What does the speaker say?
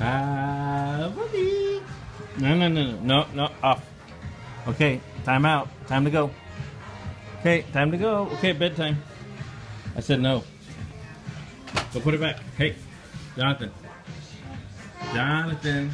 Ah, no, no, no, no, no, no, off. Okay, time out. Time to go. Okay, time to go. Okay, bedtime. I said no. Go put it back. Hey, Jonathan. Jonathan.